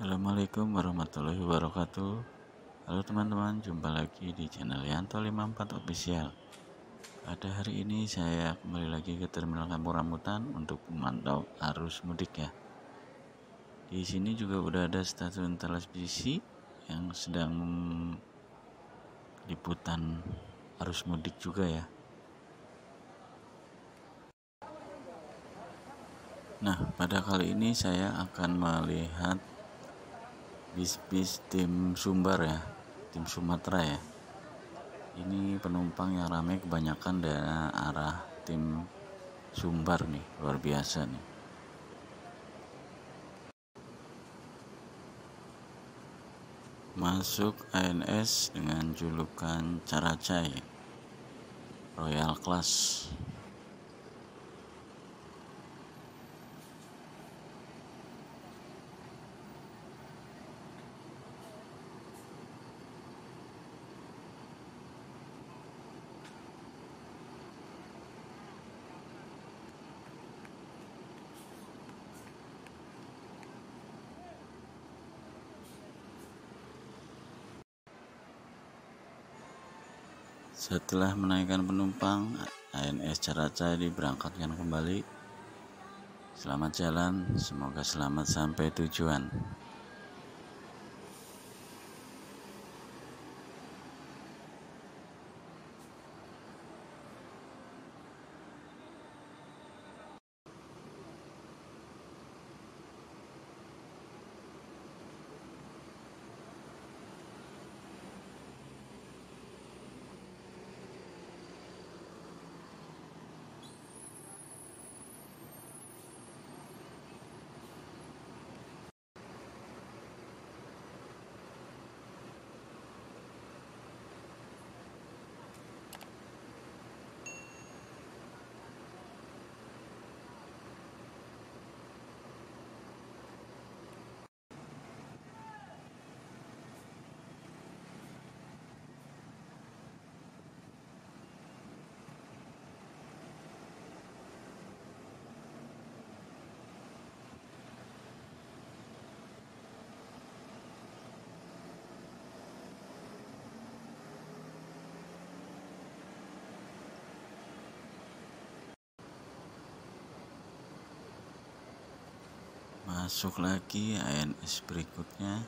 Assalamualaikum warahmatullahi wabarakatuh. Halo teman-teman, jumpa lagi di channel Yanto 54 Official. Pada hari ini saya kembali lagi ke Terminal Kampung Rambutan untuk memantau arus mudik ya. Di sini juga udah ada stasiun televisi yang sedang liputan arus mudik juga ya. Nah, pada kali ini saya akan melihat bis-bis tim Sumbar ya tim Sumatera ya. Ini penumpang yang ramai kebanyakan dari arah tim Sumbar nih luar biasa nih. Masuk ANS dengan julukan Caracai Royal Class Setelah menaikkan penumpang, ANS Caracas diberangkatkan kembali. Selamat jalan, semoga selamat sampai tujuan. Masuk lagi ANS berikutnya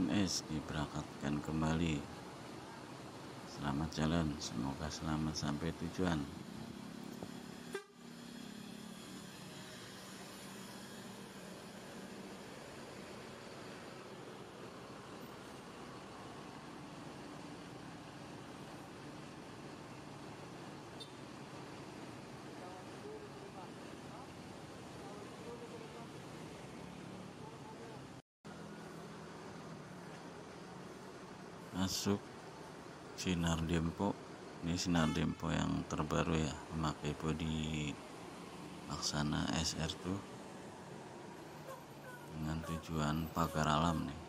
ANS diberangkatkan kembali. Selamat jalan, semoga selamat sampai tujuan. masuk sinar dempo. Ini sinar dempo yang terbaru ya memakai body laksana SR2 dengan tujuan pagar alam nih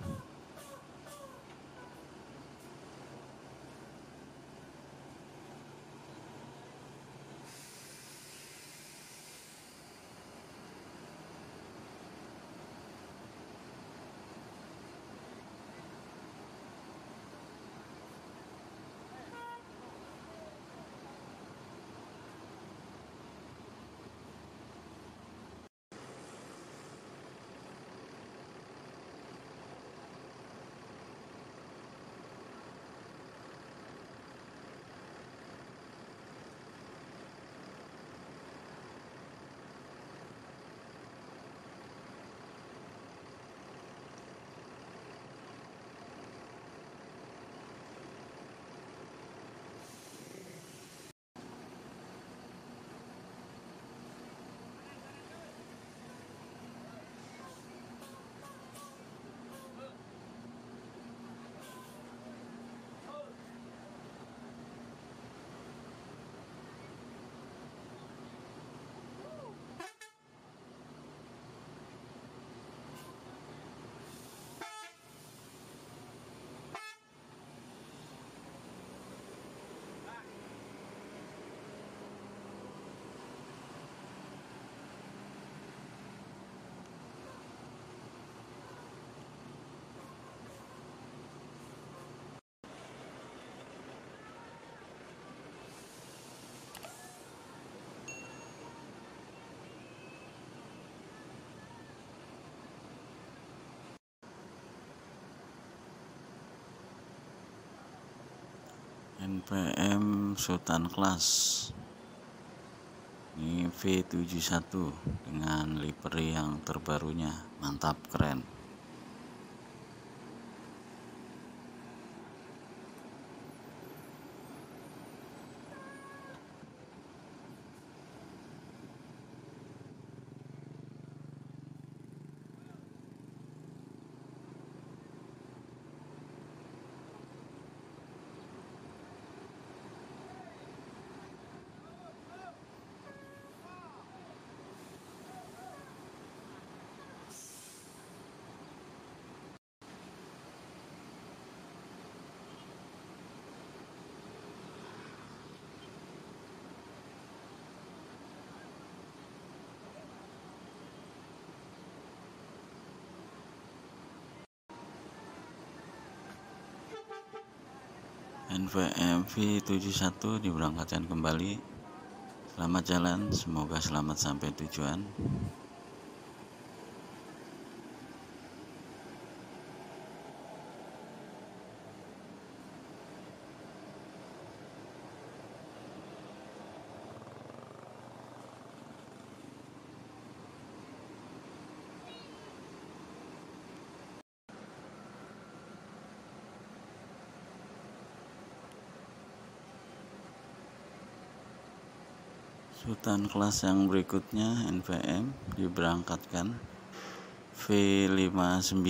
NPM Sultan Class ini V71 dengan livery yang terbarunya. Mantap keren NVMV 71 diberangkatkan kembali. Selamat jalan semoga selamat sampai tujuan Sultan kelas yang berikutnya NVM diberangkatkan V59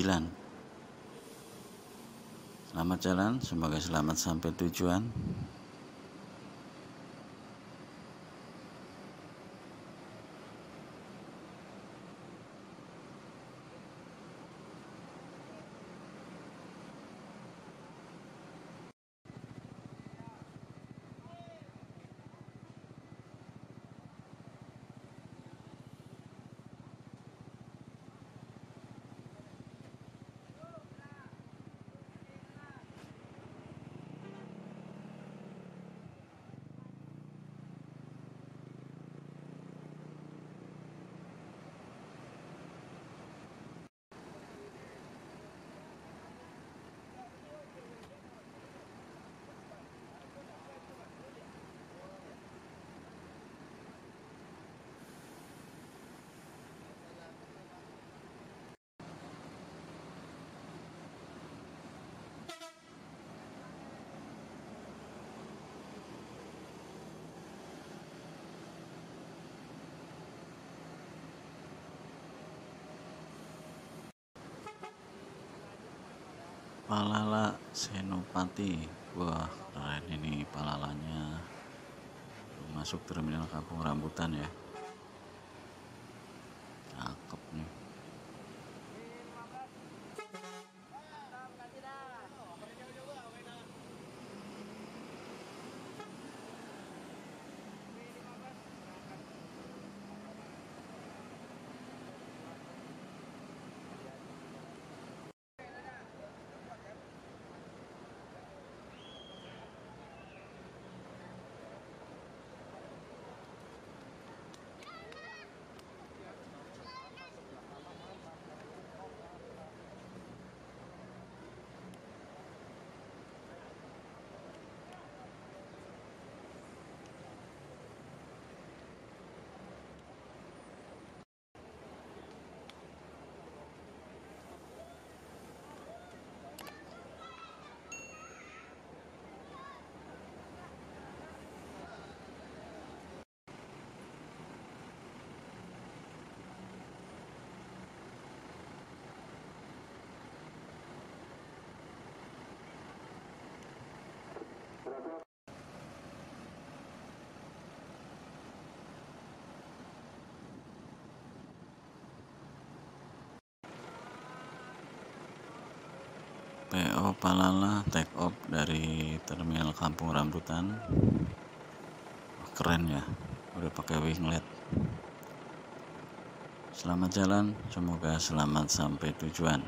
Selamat jalan, semoga selamat sampai tujuan. Palala Senopati. Wah keren ini palalanya. Masuk terminal kampung rambutan ya Palala take off dari terminal Kampung Rambutan. Keren ya udah pakai winglet selamat jalan semoga selamat sampai tujuan